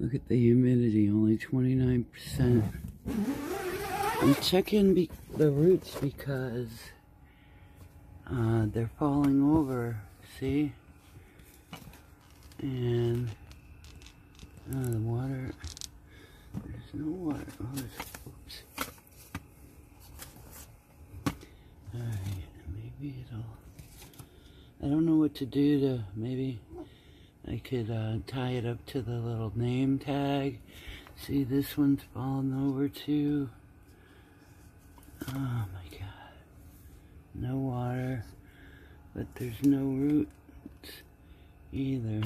Look at the humidity, only 29%. I'm checking the roots because uh, they're falling over, see? And uh, the water, there's no water. Oh, oops. Alright, maybe it'll, I don't know what to do to, maybe I could uh, tie it up to the little name tag. See, this one's falling over too. Oh my god. No water, but there's no roots either.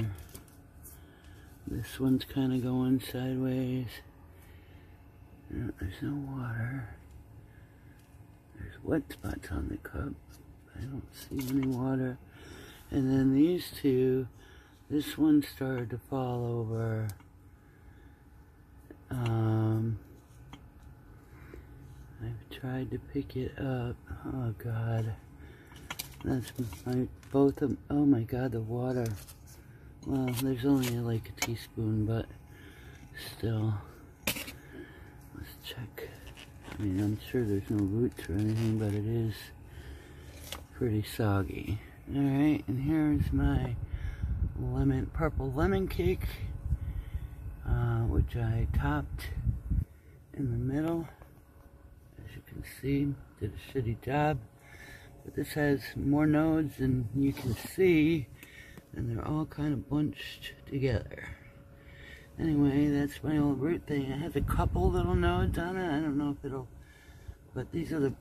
This one's kind of going sideways. There's no water. There's wet spots on the cup. I don't see any water. And then these two, this one started to fall over. Um, I've tried to pick it up. Oh God. That's my, both of, oh my God, the water. Well, there's only like a teaspoon, but still. Let's check. I mean, I'm sure there's no roots or anything, but it is pretty soggy. Alright, and here's my lemon, purple lemon cake, uh, which I topped in the middle As you can see, did a shitty job. But this has more nodes than you can see, and they're all kind of bunched together. Anyway, that's my old root thing. It has a couple little nodes on it. I don't know if it'll, but these are the,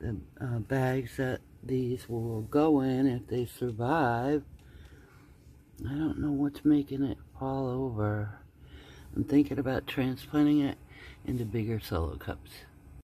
the uh, bags that these will go in if they survive. I don't know what's making it fall over. I'm thinking about transplanting it into bigger solo cups.